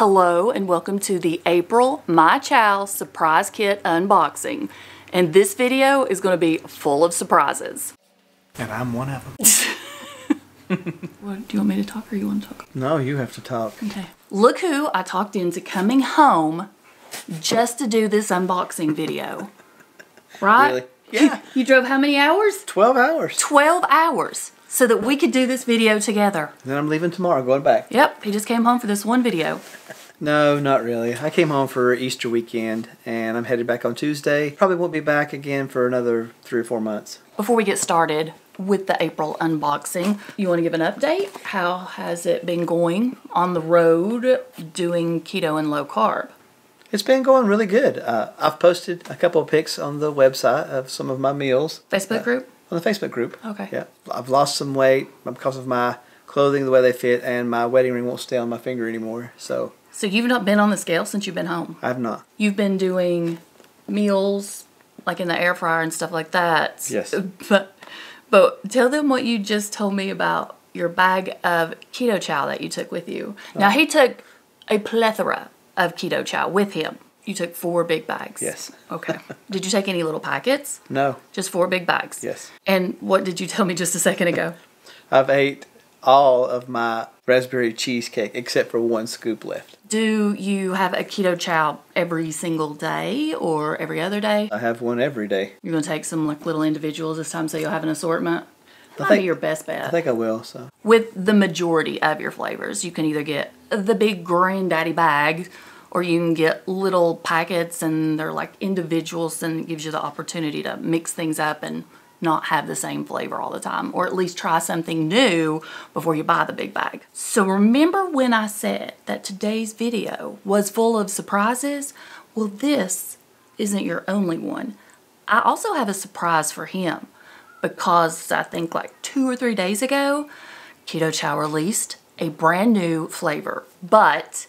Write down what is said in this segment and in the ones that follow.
Hello and welcome to the April My Chow Surprise Kit unboxing. And this video is going to be full of surprises. And I'm one of them. What, do you want me to talk or you want to talk? no, you have to talk. Okay. Look who I talked into coming home just to do this unboxing video. Right? Really? Yeah. You drove how many hours? 12 hours. 12 hours so that we could do this video together. Then I'm leaving tomorrow, going back. Yep, he just came home for this one video. No, not really. I came home for Easter weekend and I'm headed back on Tuesday. Probably won't be back again for another three or four months. Before we get started with the April unboxing, you want to give an update? How has it been going on the road doing keto and low carb? It's been going really good. Uh, I've posted a couple of pics on the website of some of my meals. Facebook group? On the Facebook group. Okay. Yeah. I've lost some weight because of my clothing, the way they fit, and my wedding ring won't stay on my finger anymore. So So you've not been on the scale since you've been home. I've not. You've been doing meals like in the air fryer and stuff like that. Yes. But but tell them what you just told me about your bag of keto chow that you took with you. Oh. Now he took a plethora of keto chow with him. You took four big bags. Yes. Okay. did you take any little packets? No. Just four big bags. Yes. And what did you tell me just a second ago? I've ate all of my raspberry cheesecake except for one scoop left. Do you have a keto chow every single day or every other day? I have one every day. You're gonna take some like little individuals this time, so you'll have an assortment. I That'd be your best bet. I think I will. So With the majority of your flavors, you can either get the big granddaddy bag, or you can get little packets, and they're like individuals, and it gives you the opportunity to mix things up and not have the same flavor all the time, or at least try something new before you buy the big bag. So remember when I said that today's video was full of surprises? Well, this isn't your only one. I also have a surprise for him because I think like two or three days ago, Keto Chow released a brand new flavor, but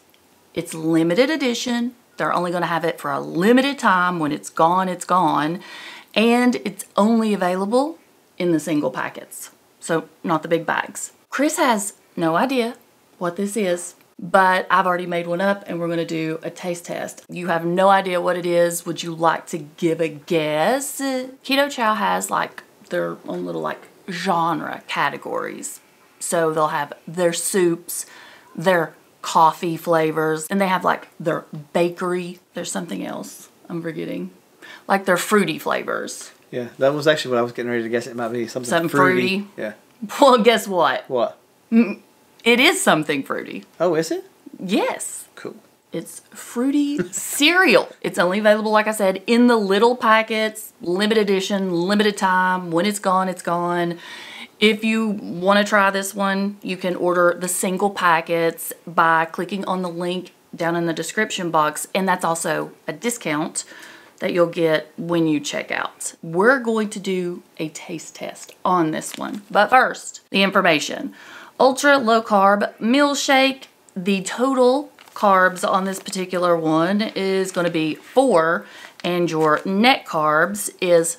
it's limited edition. They're only going to have it for a limited time. When it's gone, it's gone. And it's only available in the single packets, so not the big bags. Chris has no idea what this is, but I've already made one up and we're going to do a taste test. You have no idea what it is. Would you like to give a guess? Keto Chow has like their own little like genre categories. So they'll have their soups, their coffee flavors, and they have like their bakery. There's something else I'm forgetting. Like their fruity flavors. yeah, that was actually what I was getting ready to guess. It might be something, Something fruity. fruity? Yeah. Well, guess what? What? Mm, it is something fruity. Oh, is it? Yes. Cool. It's fruity cereal. It's only available, like I said, in the little packets, limited edition, limited time. When it's gone, it's gone. If you want to try this one, you can order the single packets by clicking on the link down in the description box, and that's also a discount that you'll get when you check out. We're going to do a taste test on this one. But first, the information. Ultra low carb meal shake. The total carbs on this particular one is going to be 4 and your net carbs is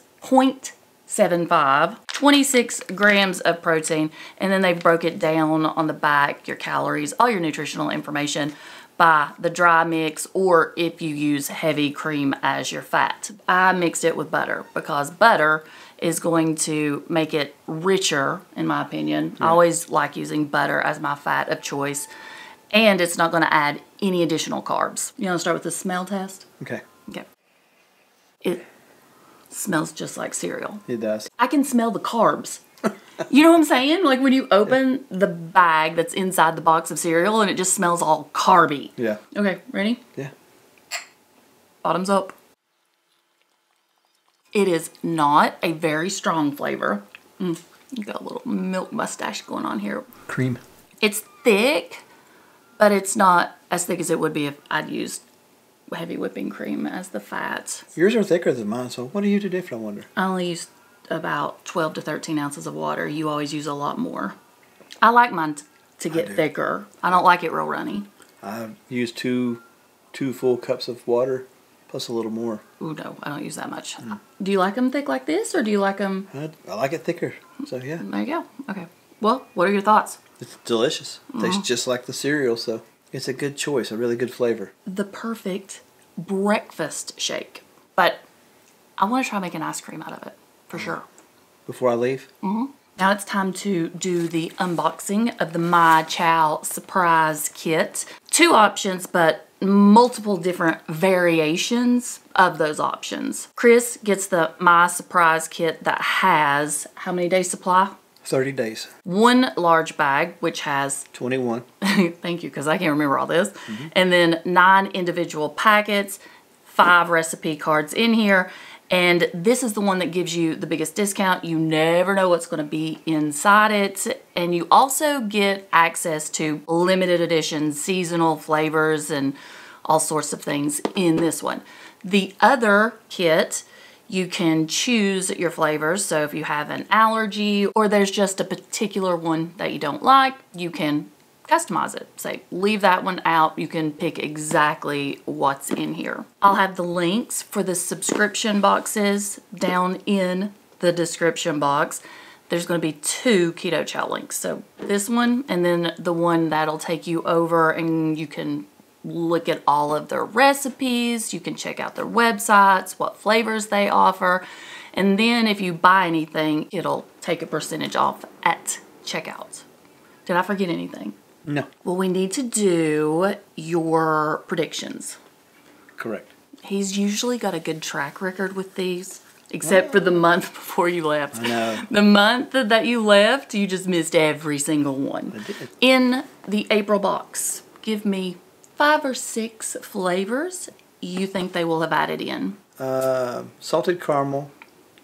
0.75 26 grams of protein and then they broke it down on the back your calories all your nutritional information by the dry mix or if you use heavy cream as your fat i mixed it with butter because butter is going to make it richer in my opinion i always like using butter as my fat of choice and it's not going to add any additional carbs. You want to start with the smell test? Okay. Okay. It smells just like cereal. It does. I can smell the carbs. You know what I'm saying? Like when you open the bag that's inside the box of cereal and it just smells all carby. Yeah. Okay, ready? Yeah. Bottoms up. It is not a very strong flavor. Mm, you got a little milk mustache going on here. Cream. It's thick, but it's not as thick as it would be if I'd used heavy whipping cream as the fat. Yours are thicker than mine, so what do you do different, I wonder? I only use about 12 to 13 ounces of water. You always use a lot more. I like mine t- to get do. thicker. I don't like it real runny. I use two two full cups of water plus a little more. Ooh, no, I don't use that much. Hmm. Do you like them thick like this, or do you like them? I, I like it thicker. So yeah, There you go. Okay. Well, what are your thoughts? it's delicious. Tastes mm-hmm. just like the cereal. So It's a good choice, a really good flavor. the perfect breakfast shake. But I want to try making ice cream out of it for mm. sure. Before I leave, mm-hmm. Now it's time to do the unboxing of the My Chow Surprise Kit. Two options, but multiple different variations of those options. Chris gets the My Surprise Kit that has how many days supply? 30 days, One large bag, which has 21. Thank you, because I can't remember all this. And then nine individual packets, five recipe cards in here. And this is the one that gives you the biggest discount. You never know what's going to be inside it. And you also get access to limited edition seasonal flavors and all sorts of things in this one. The other kit, you can choose your flavors. So if you have an allergy or there's just a particular one that you don't like, you can customize it. Say, leave that one out. You can pick exactly what's in here. I'll have the links for the subscription boxes down in the description box. There's going to be two Keto Chow links. So this one and then the one that'll take you over and you can look at all of their recipes. You can check out their websites, what flavors they offer. And then if you buy anything, it'll take a percentage off at checkout. Did I forget anything? No, Well, we need to do your predictions. correct. He's usually got a good track record with these, except for the oh. month before you left. I know. The month that you left, you just missed every single one. I did. In the April box, give me five or six flavors you think they will have added in. Uh, salted caramel,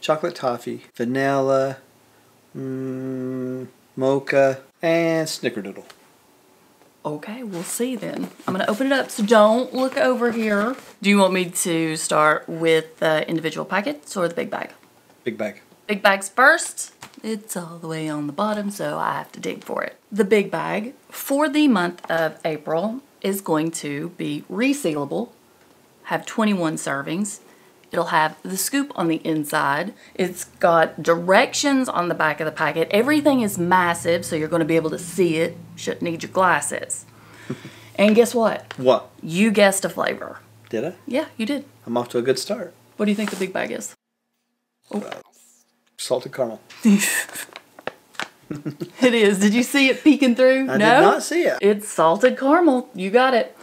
chocolate toffee, vanilla, mm, mocha, and snickerdoodle. Okay, we'll see then. I'm going to open it up, so don't look over here. Do you want me to start with the individual packets or the big bag? Big bag. Big bags first. It's all the way on the bottom, so I have to dig for it. The big bag for the month of April is going to be resealable, have 21 servings. It'll have the scoop on the inside. It's got directions on the back of the packet. Everything is massive, so you're going to be able to see it. Shouldn't need your glasses. and guess what? What? You guessed a flavor. Did I? Yeah, you did. I'm off to a good start. What do you think the big bag is? Uh, salted caramel. It is. Did you see it peeking through? I no? did not see it. It's salted caramel. You got it.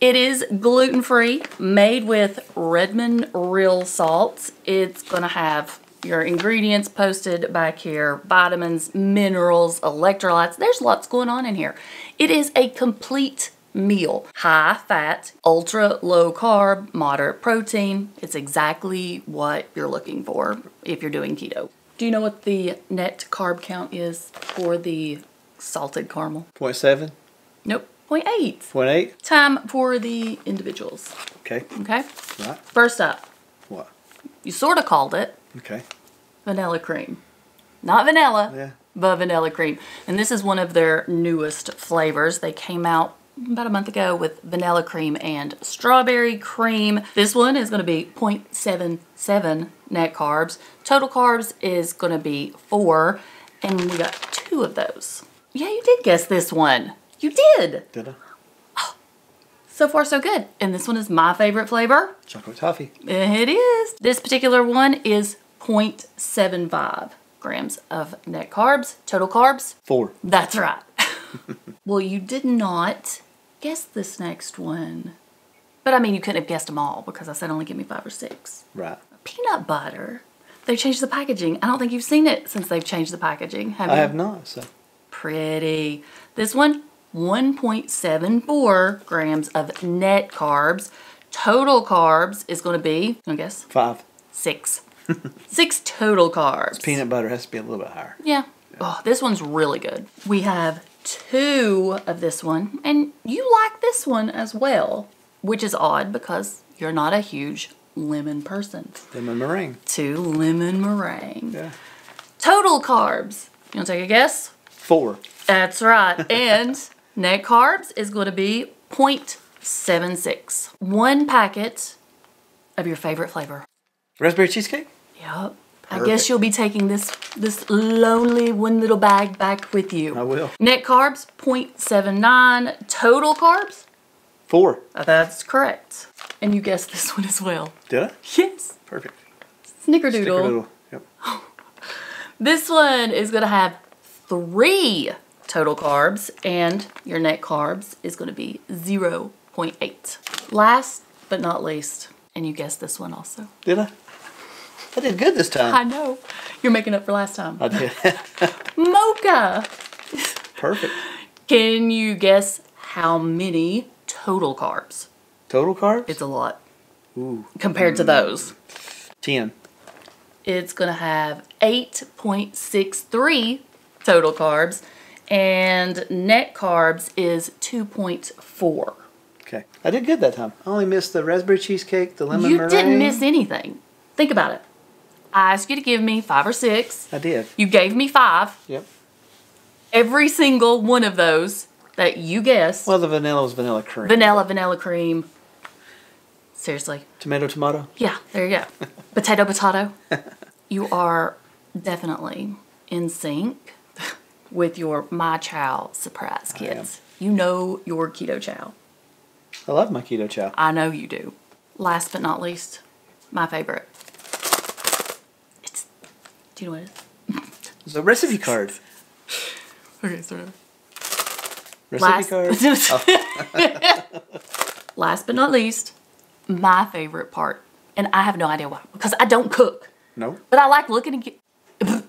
It is gluten free, made with Redmond real salts. It's going to have your ingredients posted back here vitamins, minerals, electrolytes. There's lots going on in here. It is a complete meal high fat, ultra low carb, moderate protein. It's exactly what you're looking for if you're doing keto. Do you know what the net carb count is for the salted caramel? 0.7, Nope, 0.8. 0.8. Time for the individuals. Okay. Okay. Right. First up, What? you sort of called it Okay. vanilla cream. Not vanilla, Yeah. but vanilla cream. And this is one of their newest flavors. They came out about a month ago with vanilla cream and strawberry cream. This one is going to be 0.77 net carbs. Total carbs is going to be 4. And we got two of those. Yeah, you did guess this one. You did. Did I? Oh, so far, so good. And this one is my favorite flavor. Chocolate toffee. It is. This particular one is 0.75 grams of net carbs, total carbs. Four. That's right. well, you did not guess this next one. But I mean, you couldn't have guessed them all because I said only give me five or six. Right. Peanut butter. They changed the packaging. I don't think you've seen it since they've changed the packaging. Have I you? have not. So Pretty. This one, 1.74 grams of net carbs. Total carbs is going to be, I guess, five. six. six total carbs. Peanut butter has to be a little bit higher. Yeah. Oh, this one's really good. We have two of this one, and you like this one as well, which is odd because you're not a huge lemon person. Lemon meringue. Two lemon meringue. Yeah. Total carbs. You want to take a guess? Four. That's right. and net carbs is going to be 0.76. One packet of your favorite flavor. Raspberry cheesecake. Yep. I guess you'll be taking this this lonely one little bag back with you. I will. Net carbs 0.79, total carbs Four. Uh, That's correct. And you guessed this one as well. Did I? Yes. Perfect. Snickerdoodle. Snickerdoodle. Yep. This one is going to have three total carbs, and your net carbs is going to be 0.8. Last but not least, and you guessed this one also. Did I? I did good this time. I know. You're making up for last time. I did. Mocha. Perfect. Can you guess how many total carbs? Total carbs? It's a lot Ooh. compared to those. Ten. It's going to have 8.63 total carbs, and net carbs is 2.4. Okay. I did good that time. I only missed the raspberry cheesecake, the lemon You meringue. didn't miss anything. Think about it. I asked you to give me five or six. I did. You gave me five. Yep. Every single one of those that you guessed Well, the vanilla was vanilla cream. vanilla, vanilla cream. Seriously. Tomato, tomato. Yeah, there you go. potato, potato. You are definitely in sync with your My Chow surprise kids. You know your keto chow. I love my keto chow. I know you do. Last but not least, my favorite. It's. Do you know what it is? It's a recipe card. Okay, sort of. Recipe card. Oh, Last but not least, my favorite part, and I have no idea why, because I don't cook. no. But I like looking at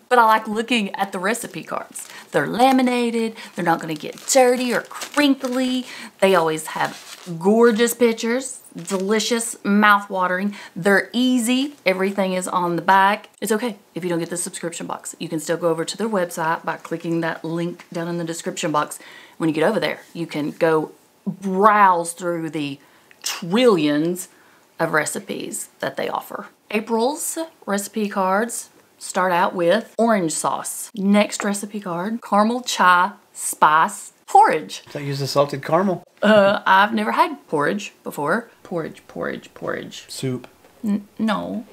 but I like looking at the recipe cards. They're laminated, they're not gonna get dirty or crinkly. They always have gorgeous pictures, delicious, mouth-watering. They're easy. Everything is on the back. It's okay if you don't get the subscription box. You can still go over to their website by clicking that link down in the description box. When you get over there, you can go browse through the trillions of recipes that they offer. April's recipe cards start out with orange sauce. Next recipe card, caramel chai spice porridge. I use the salted caramel. Uh, I've never had porridge before. Porridge, porridge, porridge. Soup. No,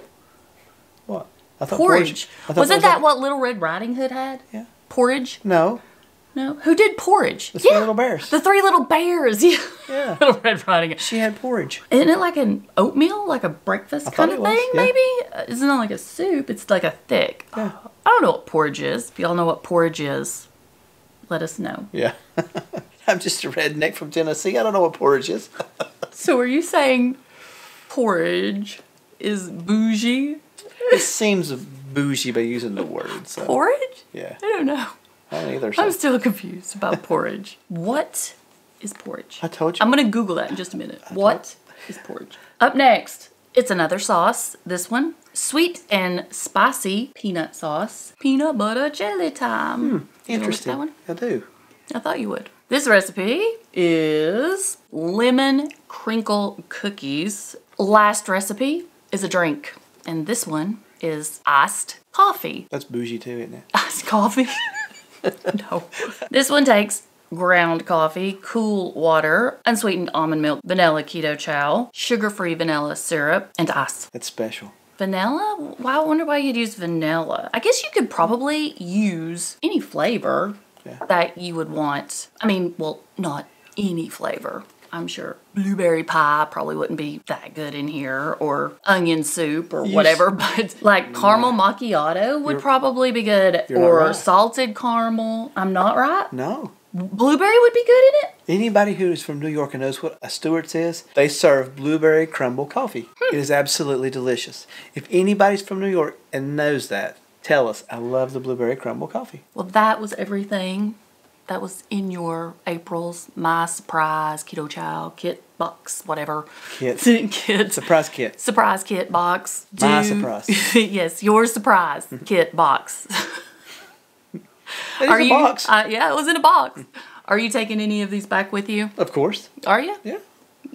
What? I thought porridge. I thought Wasn't was that what Little Red Riding Hood had? Yeah. Porridge? No. No. Who did porridge? The Three Little Bears. The Three Little Bears. Yeah. Yeah. Little Red Riding Hood. She had porridge. Isn't it like an oatmeal, like a breakfast I kind of thing? yeah. Maybe Uh, it's not like a soup. It's like a thick. Yeah. I don't know what porridge is. If y'all know what porridge is, let us know. Yeah. I'm just a redneck from Tennessee. I don't know what porridge is. So, are you saying porridge is bougie? it seems bougie by using the word. So Porridge? yeah, I don't know. I don't either. I'm still confused about porridge. What is porridge? I told you. I'm gonna Google that in just a minute. What is porridge? Up next, it's another sauce. This one, sweet and spicy peanut sauce, peanut butter jelly time. Hmm, you know Interesting. That one? I do. I thought you would. This recipe is lemon crinkle cookies. Last recipe is a drink, and this one is iced coffee. That's bougie too, isn't it? Iced coffee? no. This one takes ground coffee, cool water, unsweetened almond milk, vanilla keto chow, sugar-free vanilla syrup, and ice. That's special. Vanilla? Why I wonder why you'd use vanilla. I guess you could probably use any flavor Yeah. that you would want. I mean, well, not any flavor. I'm sure blueberry pie probably wouldn't be that good in here, or onion soup, or You whatever. But like caramel macchiato would You're- probably be good, or right. salted caramel. I'm not right. No. Blueberry would be good in it. Anybody who is from New York and knows what a Stewart's is, they serve blueberry crumble coffee. Hmm. It is absolutely delicious. If anybody's from New York and knows that, tell us. I love the blueberry crumble coffee. Well, that was everything that was in your April's My Surprise Keto Chow kit box, whatever. Kit. kit. Surprise kit. Surprise kit box. My Do- surprise. yes, your surprise kit box. Are a you? box. Uh, yeah, it was in a box. Are you taking any of these back with you? of course. Are you? Yeah.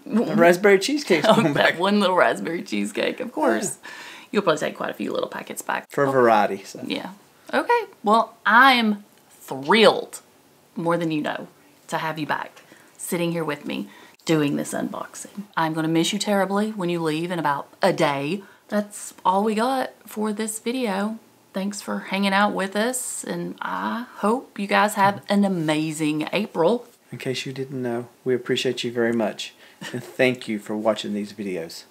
The raspberry cheesecake. Oh, back one little raspberry cheesecake, of course. You'll probably take quite a few little packets back. for variety. So. Yeah. Okay. Well, I'm thrilled, more than you know, to have you back sitting here with me doing this unboxing. I'm going to miss you terribly when you leave in about a day. That's all we got for this video. Thanks for hanging out with us, and I hope you guys have an amazing April. In case you didn't know, we appreciate you very much. and thank you for watching these videos.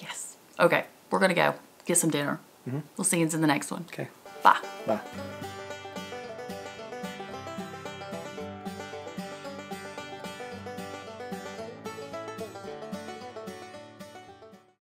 Yes. Okay, we're gonna go get some dinner. Mm-hmm. We'll see you in the next one. Okay, Bye. bye.